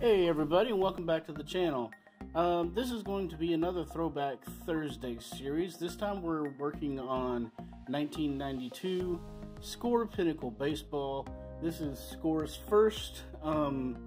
Hey everybody, and welcome back to the channel. Um, this is going to be another Throwback Thursday series. This time we're working on 1992 Score Pinnacle Baseball. This is Score's first um,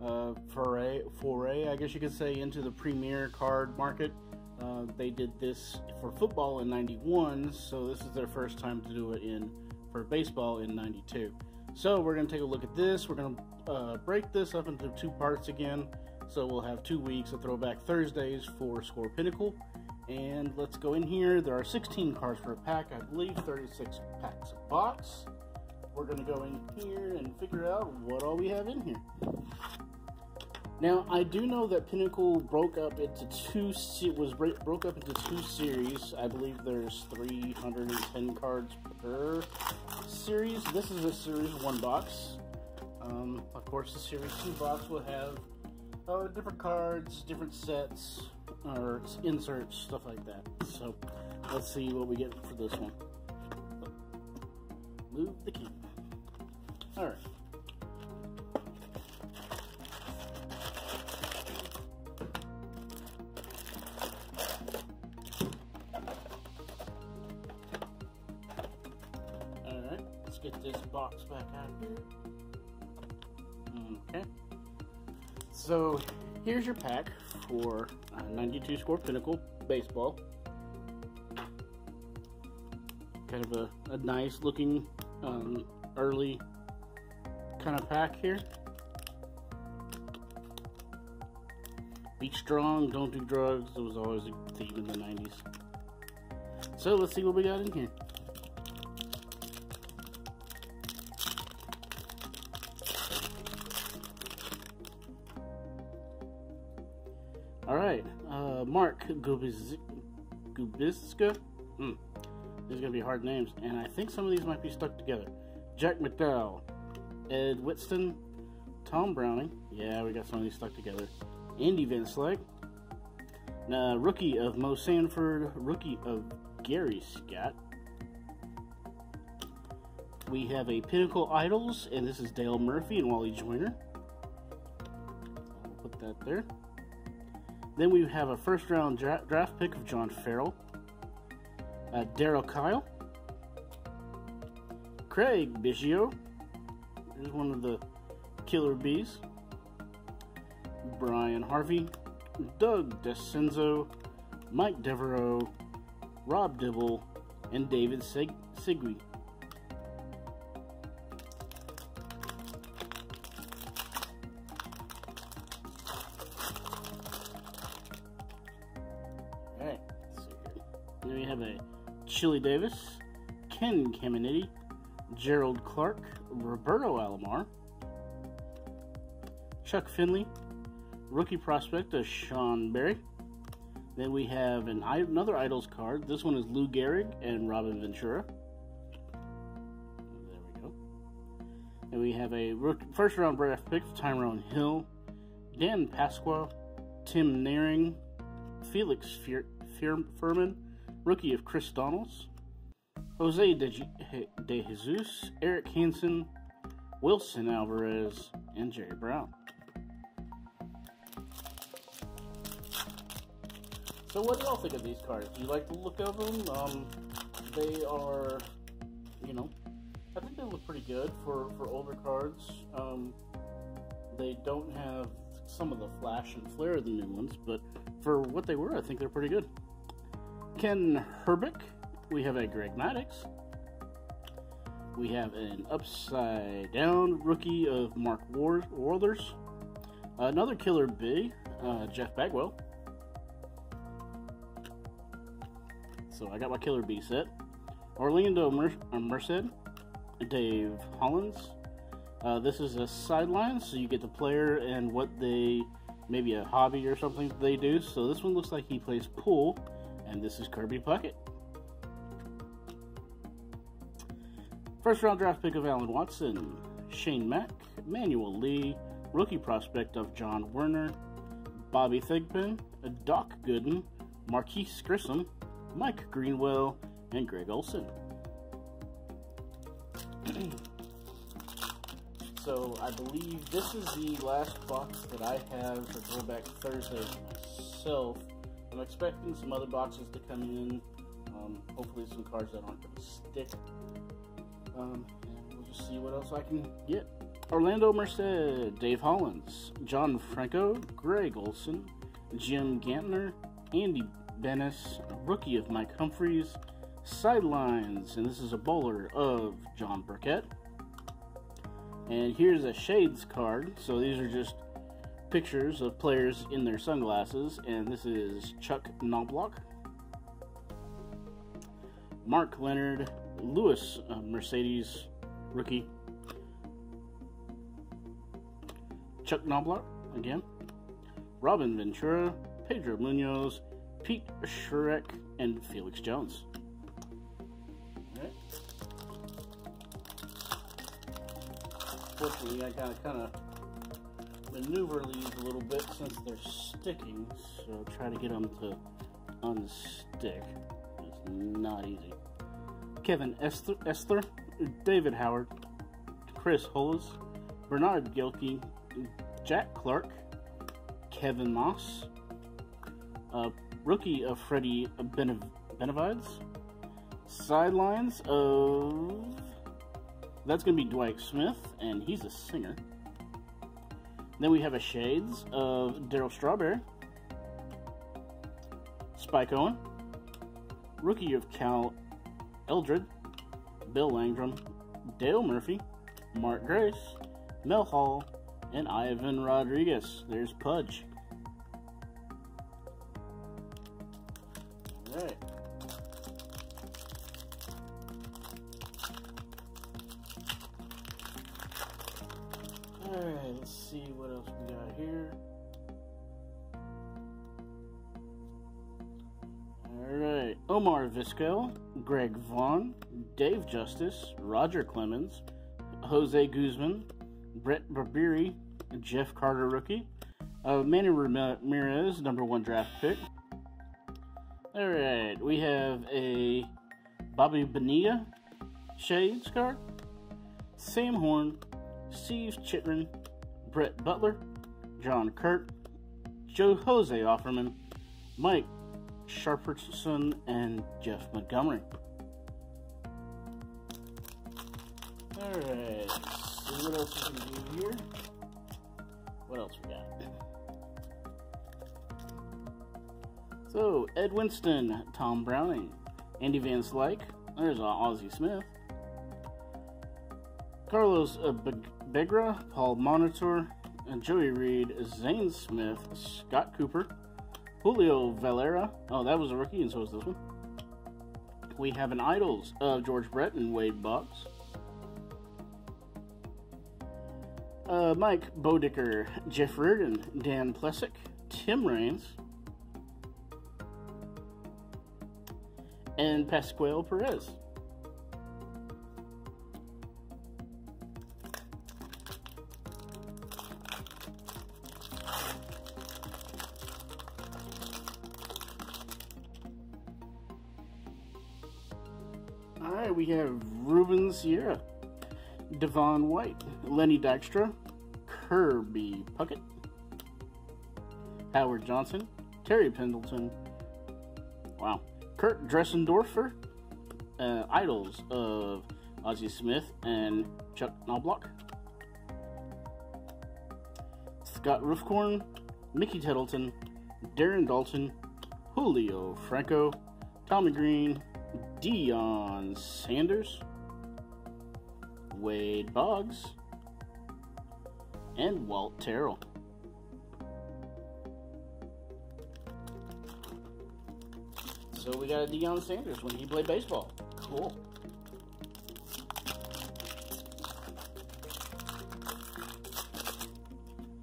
uh, foray, foray, I guess you could say, into the premier card market. Uh, they did this for football in 91, so this is their first time to do it in for baseball in 92. So we're going to take a look at this. We're going to uh, break this up into two parts again. So we'll have two weeks of Throwback Thursdays for Score Pinnacle. And let's go in here. There are 16 cards per pack, I believe 36 packs a box. We're going to go in here and figure out what all we have in here. Now, I do know that Pinnacle broke up into two was broke up into two series. I believe there's 310 cards per series. This is a series one box. Um, of course, the series two box will have uh, different cards, different sets, or inserts, stuff like that. So, let's see what we get for this one. Move the camera. All right. Okay. So here's your pack for uh, 92 score Pinnacle Baseball. Kind of a, a nice looking um, early kind of pack here. Be strong, don't do drugs. It was always a theme in the 90s. So let's see what we got in here. Gubicza. Hmm. These are gonna be hard names, and I think some of these might be stuck together. Jack McDowell, Ed Whitson, Tom Browning. Yeah, we got some of these stuck together. Andy Van Slyke. Now, rookie of Mo Sanford, rookie of Gary Scott. We have a Pinnacle Idols, and this is Dale Murphy and Wally Joyner. I'll put that there. Then we have a first round dra draft pick of John Farrell, uh, Darryl Kile, Craig Biggio, here's one of the killer bees, Brian Harvey, Doug Dascenzo, Mike Devereaux, Rob Dibble, and David Sig. Chili Davis, Ken Caminiti, Gerald Clark, Roberto Alomar, Chuck Finley, rookie prospect of Sean Berry. Then we have an another Idols card. This one is Lou Gehrig and Robin Ventura. There we go. And we have a first round draft pick Tyrone Hill, Dan Pasqua, Tim Naehring, Felix Fermin, rookie of Chris Donnels, Jose De, Jesus, Erik Hanson, Wilson Alvarez, and Jerry Brown. So what do y'all think of these cards? Do you like the look of them? Um, they are, you know, I think they look pretty good for, for older cards. Um, they don't have some of the flash and flare of the new ones, but for what they were, I think they're pretty good. Ken Hrbek. We have a Greg Maddux. We have an upside down rookie of Mark Wohlers. Another killer B, uh, Jeff Bagwell. So I got my killer B set. Orlando Mer uh, Merced, Dave Hollins, uh, this is a sideline, so you get the player and what they, maybe a hobby or something they do. So this one looks like he plays pool, and this is Kirby Puckett. First round draft pick of Allen Watson, Shane Mack, Manuel Lee, rookie prospect of John Werner, Bobby Thigpen, Doc Gooden, Marquis Grissom, Mike Greenwell, and Greg Olson. So I believe this is the last box that I have for Throwback Thursday myself. I'm expecting some other boxes to come in. Um, hopefully some cards that aren't going to stick. Um, we'll just see what else I can get. Orlando Merced, Dave Hollins, John Franco, Greg Olson, Jim Gantner, Andy Benes, rookie of Mike Humphreys, Sidelines, and this is a bowler of John Burkett. And here's a Shades card. So these are just pictures of players in their sunglasses. And this is Chuck Knobloch, Mark Leonard, Lewis Mercedes, rookie. Chuck Knobloch, again. Robin Ventura, Pedro Munoz, Pete Schreck, and Felix Jones. Unfortunately, I gotta kind of maneuver these a little bit since they're sticking, so try to get them to unstick. It's not easy. Kevin Esther, Esther David Howard, Chris Hollis, Bernard Gilkey, Jack Clark, Kevin Moss, uh, rookie of Freddie Benev Benavides, sidelines of that's going to be Dwight Smith, and he's a singer. Then we have a Shades of Darryl Strawberry, Spike Owen, rookie of Cal Eldred, Bill Landrum, Dale Murphy, Mark Grace, Mel Hall, and Ivan Rodriguez. There's Pudge. All right. See what else we got here. Alright, Omar Vizquel, Greg Vaughn, Dave Justice, Roger Clemens, Jose Guzman, Bret Barberie, Jeff Carter rookie, uh, Manny Ramirez, number one draft pick. Alright, we have a Bobby Bonilla Shades card, Sam Horn, Steve Chitren, Brett Butler, John Kurt, Joe Jose Offerman, Mike Sharperson, and Jeff Montgomery. Alright, see what else we can do here. What else we got? So, Ed Winston, Tom Browning, Andy Van Slyke, there's uh, Ozzie Smith, Carlos uh, Begra, Paul Molitor, Joey Reed, Zane Smith, Scott Cooper, Julio Valera. Oh, that was a rookie, and so is this one. We have an Idols of George Brett and Wade Boggs. Uh, Mike Boddicker, Jeff Reardon, Dan Plessick, Tim Raines, and Pascual Perez. We have Ruben Sierra, Devon White, Lenny Dykstra, Kirby Puckett, Howard Johnson, Terry Pendleton, wow, Kurt Dressendorfer, uh, idols of Ozzie Smith and Chuck Knobloch, Scott Roofcorn, Mickey Tettleton, Darren Daulton, Julio Franco, Tommy Greene, Deion Sanders, Wade Boggs, and Walt Terrell. So we got a Deion Sanders when he played baseball. Cool.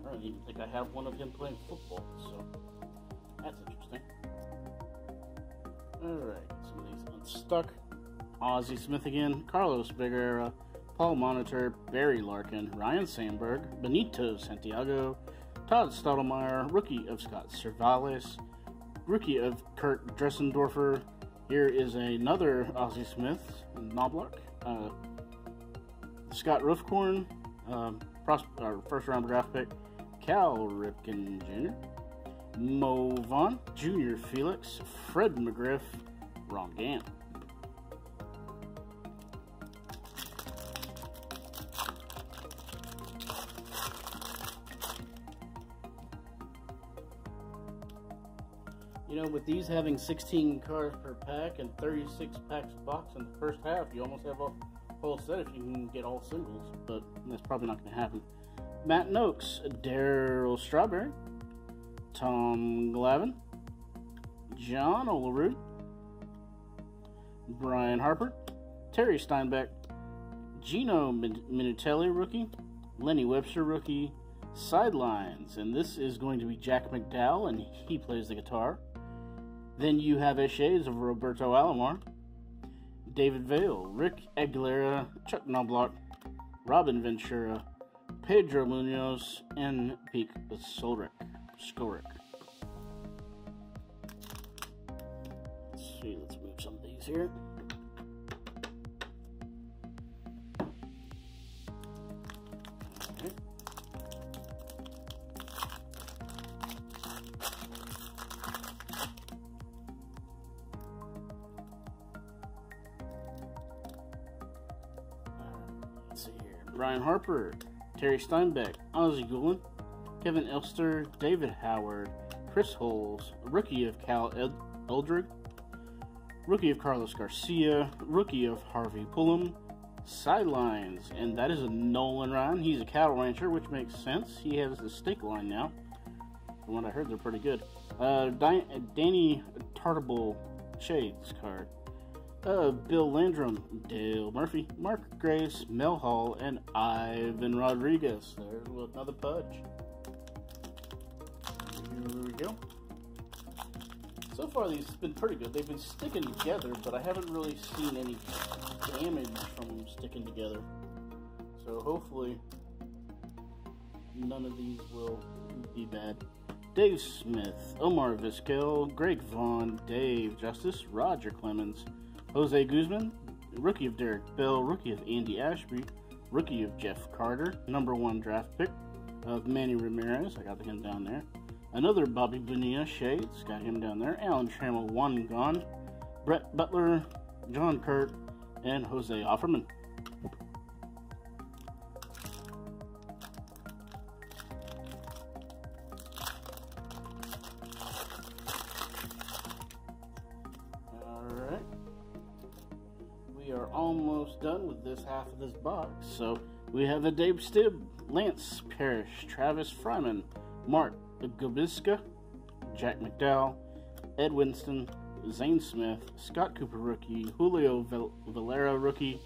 I don't even think I have one of him playing football, so that's interesting. Alright, unstuck. Ozzie Smith again, Carlos Figueroa, Paul Molitor, Barry Larkin, Ryne Sandberg, Benito Santiago, Todd Stottlemyre, rookie of Scott Servais, rookie of Kurt Dressendorfer. Here is another Ozzie Smith, Knobloch, uh, Scott Roofcorn, um, our first round draft pick, Cal Ripken Jr., Mo Vaughn, Junior Felix, Fred McGriff, Ron mm-hmm. Gant. You know, with these having 16 cards per pack and 36 packs a box in the first half, you almost have a whole set if you can get all singles, but that's probably not going to happen. Matt Nokes, Darryl Strawberry, Tom Glavine, John Olerud, Brian Harper, Terry Steinbach, Gino Minutelli, rookie, Lenny Webster, rookie, Sidelines, and this is going to be Jack McDowell, and he plays the guitar. Then you have a shades of Roberto Alomar, David Vale, Rick Aguilera, Chuck Knobloch, Robin Ventura, Pedro Munoz, and Pete Solrick. Skorick. Let's see, let's move some of these here. Brian Harper, Terry Steinbach, Ozzie Guillen, Kevin Elster, David Howard, Chris Hoiles, rookie of Cal Eldred, rookie of Carlos Garcia, rookie of Harvey Pulliam, sidelines, and that is a Nolan Ryan. He's a cattle rancher, which makes sense. He has the steak line now. From what I heard, they're pretty good. Uh, Danny Tartabull Shades card. Uh, Bill Landrum, Dale Murphy, Mark Grace, Mel Hall, and Ivan Rodriguez. There's another pudge. Here we go. So far, these have been pretty good. They've been sticking together, but I haven't really seen any damage from them sticking together. So hopefully, none of these will be bad. Dave Smith, Omar Vizquel, Greg Vaughn, Dave Justice, Roger Clemens, Jose Guzman, rookie of Derek Bell, rookie of Andy Ashby, rookie of Jeff Carter, number one draft pick of Manny Ramirez. I got him down there. Another Bobby Bonilla Shades, got him down there. Alan Trammell, one gone. Brett Butler, John Kurt, and Jose Offerman. So we have a Dave Stibb, Lance Parrish, Travis Fryman, Mark Gabiska, Jack McDowell, Ed Winston, Zane Smith, Scott Cooper rookie, Julio Valera rookie,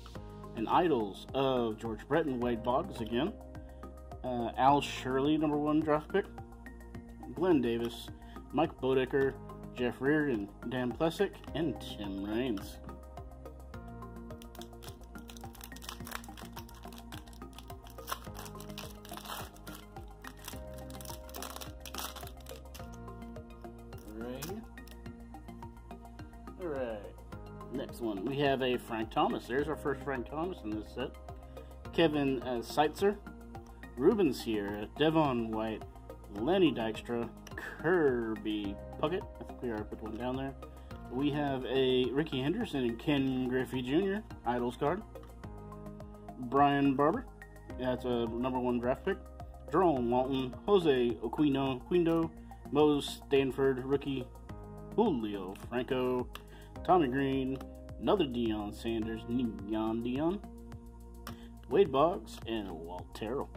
and idols of George Brett and Wade Boggs again. Uh, Al Shirley, number one draft pick. Glenn Davis, Mike Boddicker, Jeff Reardon, Dan Plessick, and Tim Raines. Next one, we have a Frank Thomas. There's our first Frank Thomas in this set. Kevin uh, Seitzer, Ruben Sierra, Devon White, Lenny Dykstra, Kirby Puckett. I think we already put one down there. We have a Rickey Henderson and Ken Griffey Jr. Idols card. Brian Barber. That's a number one draft pick. Jerome Walton, Jose Aquino, Quindo, Mo Stanford, rookie, Julio Franco, Tommy Greene, another Deion Sanders, Neon Deion, Wade Boggs, and Walt Terrell.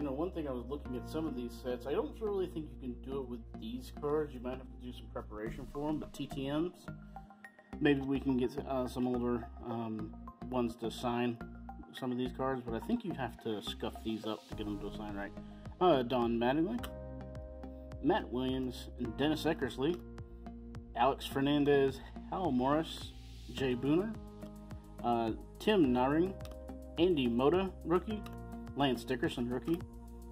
You know, one thing I was looking at some of these sets, I don't really think you can do it with these cards. You might have to do some preparation for them, but TTMs, maybe we can get uh, some older um, ones to sign some of these cards, but I think you'd have to scuff these up to get them to sign right. Uh, Don Mattingly, Matt Williams, Dennis Eckersley, Alex Fernandez, Hal Morris, Jay Buhner, uh, Tim Naehring, Andy Mota, rookie, Lance Dickerson, rookie,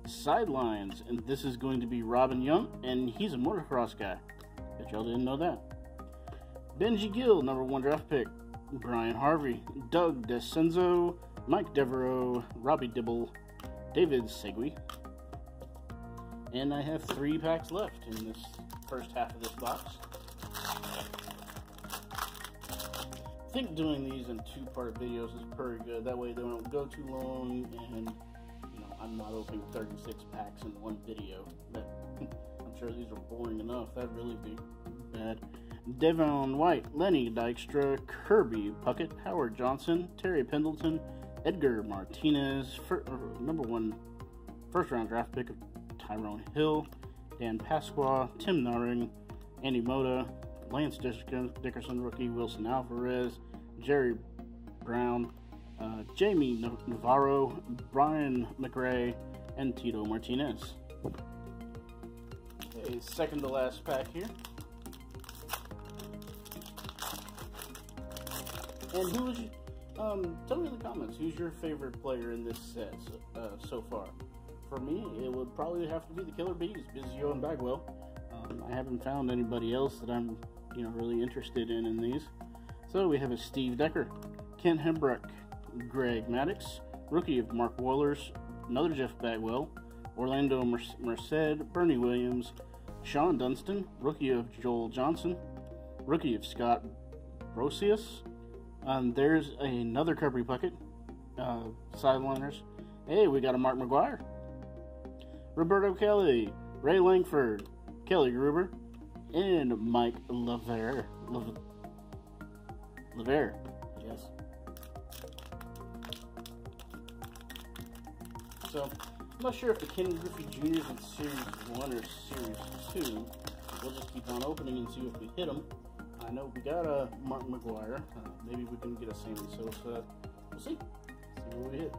sidelines, and this is going to be Robin Yount, and he's a motocross guy. Bet y'all didn't know that. Benji Gill, number one draft pick. Brian Harvey, Doug Dascenzo, Mike Devereaux, Robbie Dibble, David Segui. And I have three packs left in this first half of this box. I think doing these in two-part videos is pretty good. That way they don't go too long and you know I'm not opening 36 packs in one video. But I'm sure these are boring enough. That'd really be bad. Devon White, Lenny Dykstra, Kirby Puckett, Howard Johnson, Terry Pendleton, Edgar Martinez, for, uh, number one first round draft pick of Tyrone Hill, Dan Pasqua, Tim Naehring, Andy Mota, Lance Dickerson, rookie, Wilson Alvarez, Jerry Brown, uh, Jamie Navarro, Brian McRae, and Tito Martinez. Okay, second to last pack here. And who was um, tell me in the comments, who's your favorite player in this set uh, so far? For me, it would probably have to be the Killer Bees, Biggio and Bagwell. Um, I haven't found anybody else that I'm, you know, really interested in in these. So we have a Steve Decker, Ken Hembrook, Greg Maddux, rookie of Mark Wohlers, another Jeff Bagwell, Orlando Merced, Bernie Williams, Sean Dunston, rookie of Joel Johnson, rookie of Scott Brosius, um, there's another Kirby Puckett. Uh, sideliners. Hey, we got a Mark McGwire. Roberto Kelly, Ray Lankford, Kelly Gruber, and Mike Lever. Lever, yes. So, I'm not sure if the Ken Griffey Jr. is in Series 1 or Series 2. We'll just keep on opening and see if we hit them. I know we got a Mark McGwire. Uh, maybe we can get a Sammy Sosa. We'll see. See what we hit.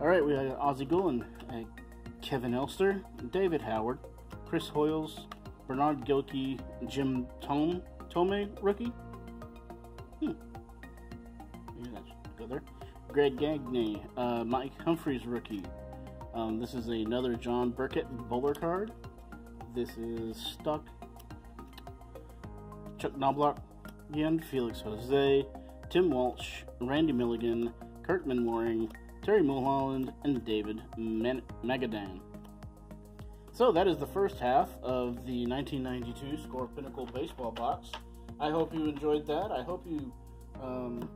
All right, we have Ozzie Guillen, uh, Kevin Elster, David Howard, Chris Hoiles, Bernard Gilkey, Jim Thome, Thome rookie. Hmm. Maybe that should go there. Greg Gagne, uh, Mike Humphreys rookie. Um, this is another John Burkett bowler card. This is stuck Chuck Knobloch again, Felix Jose, Tim Walsh, Randy Milligan, Kirt Manwaring, Terry Mulholland, and David Man- Magadan. So that is the first half of the 1992 Score Pinnacle Baseball Box. I hope you enjoyed that. I hope you um,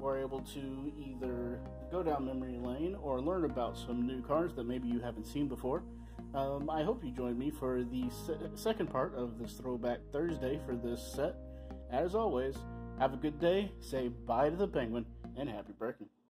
were able to either go down memory lane or learn about some new cards that maybe you haven't seen before. Um, I hope you join me for the se- second part of this Throwback Thursday for this set. As always, have a good day, say bye to the penguin, and happy birthday.